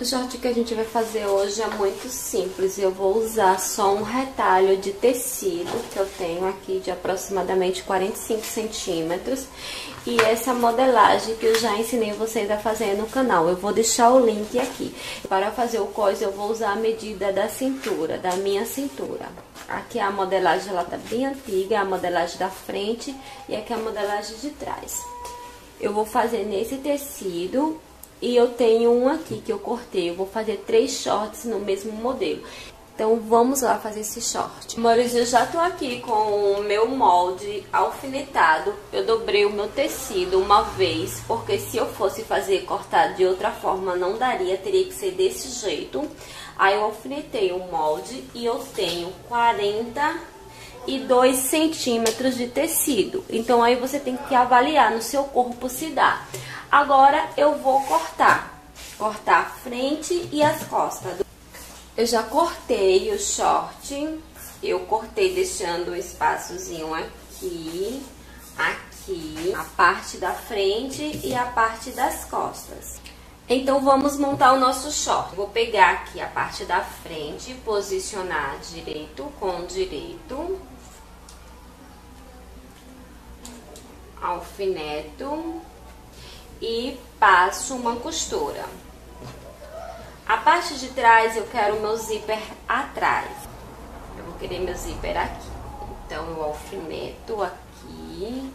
O short que a gente vai fazer hoje é muito simples. Eu vou usar só um retalho de tecido que eu tenho aqui de aproximadamente 45 centímetros. E essa modelagem que eu já ensinei vocês a fazer no canal. Eu vou deixar o link aqui. Para fazer o cós eu vou usar a medida da cintura, da minha cintura. Aqui a modelagem ela tá bem antiga, a modelagem da frente e aqui a modelagem de trás. Eu vou fazer nesse tecido e eu tenho um aqui que eu cortei. Eu vou fazer três shorts no mesmo modelo. Então, vamos lá fazer esse short. Amores, eu já tô aqui com o meu molde alfinetado. Eu dobrei o meu tecido uma vez, porque se eu fosse fazer cortar de outra forma, não daria. Teria que ser desse jeito. Aí, eu alfinetei o molde e eu tenho 42 centímetros de tecido. Então, aí você tem que avaliar no seu corpo se dá. Agora eu vou cortar. Cortar a frente e as costas. Eu já cortei o short. Eu cortei deixando o espaçozinho aqui, aqui, a parte da frente e a parte das costas. Então, vamos montar o nosso short. Vou pegar aqui a parte da frente, posicionar direito com direito. Alfineto e passo uma costura. A parte de trás eu quero meu zíper atrás. Eu vou querer meu zíper aqui. Então, eu alfineto aqui.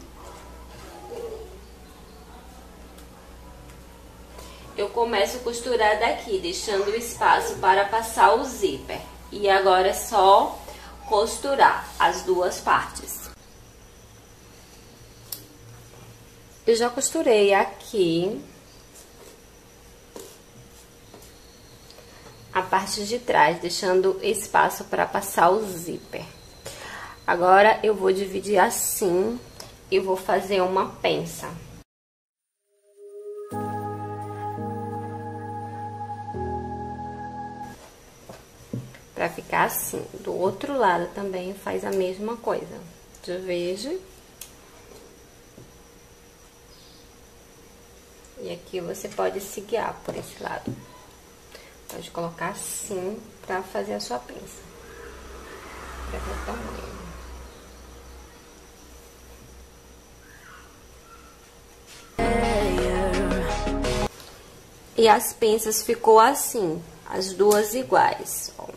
Eu começo a costurar daqui, deixando o espaço para passar o zíper. E agora é só costurar as duas partes. Eu já costurei aqui a parte de trás, deixando espaço para passar o zíper. Agora, eu vou dividir assim e vou fazer uma pensa. Pra ficar assim. Do outro lado também faz a mesma coisa. Veja. E aqui você pode se guiar por esse lado. Pode colocar assim pra fazer a sua pinça. Pra ver tamanho. E as pinças ficou assim, as duas iguais, ó.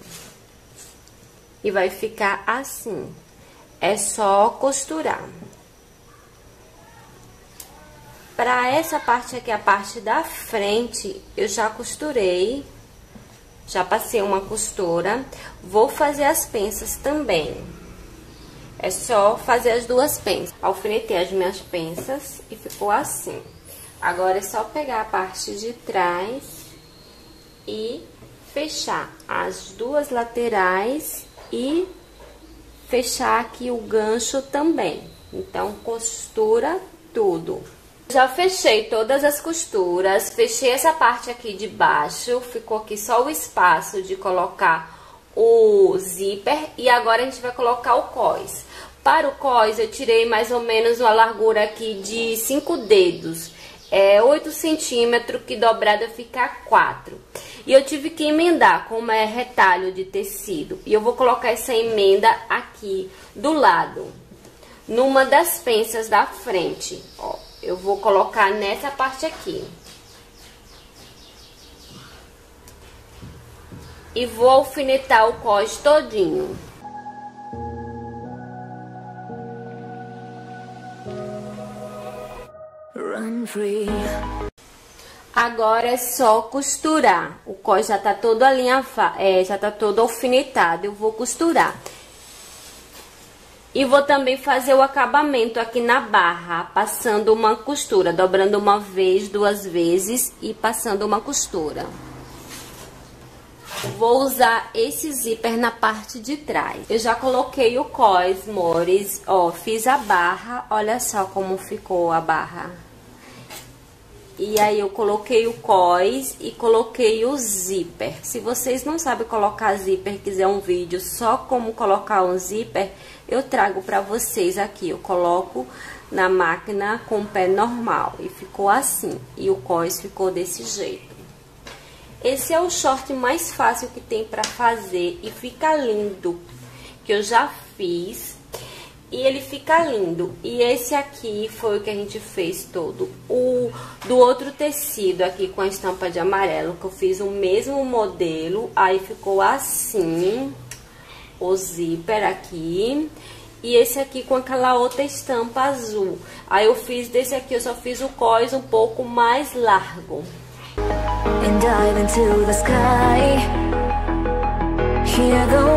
E vai ficar assim. É só costurar. Para essa parte aqui, a parte da frente, eu já costurei, já passei uma costura. Vou fazer as penças também. É só fazer as duas penças. Alfinetei as minhas penças e ficou assim. Agora é só pegar a parte de trás e fechar as duas laterais e fechar aqui o gancho também. Então, costura tudo. Já fechei todas as costuras, fechei essa parte aqui de baixo, ficou aqui só o espaço de colocar o zíper e agora a gente vai colocar o cós. Para o cós eu tirei mais ou menos uma largura aqui de 5 dedos, é 8 centímetros, que dobrada fica 4. E eu tive que emendar, como é retalho de tecido, e eu vou colocar essa emenda aqui do lado, numa das penças da frente, ó eu vou colocar nessa parte aqui. E vou alfinetar o cós todinho. Agora é só costurar. O cós já tá todo alinhavado, é, já tá todo alfinetado. Eu vou costurar. E vou também fazer o acabamento aqui na barra, passando uma costura, dobrando uma vez, duas vezes e passando uma costura. Vou usar esse zíper na parte de trás. Eu já coloquei o cós, mores, ó, fiz a barra, olha só como ficou a barra. E aí eu coloquei o cós e coloquei o zíper. Se vocês não sabem colocar zíper, quiser um vídeo só como colocar um zíper, eu trago para vocês aqui. Eu coloco na máquina com o pé normal e ficou assim. E o cós ficou desse jeito. Esse é o short mais fácil que tem pra fazer e fica lindo. Que eu já fiz e ele fica lindo. E esse aqui foi o que a gente fez todo. O do outro tecido aqui com a estampa de amarelo, que eu fiz o mesmo modelo, aí ficou assim, o zíper aqui. E esse aqui com aquela outra estampa azul. Aí eu fiz desse aqui, eu só fiz o cós um pouco mais largo. And dive into the sky Hear the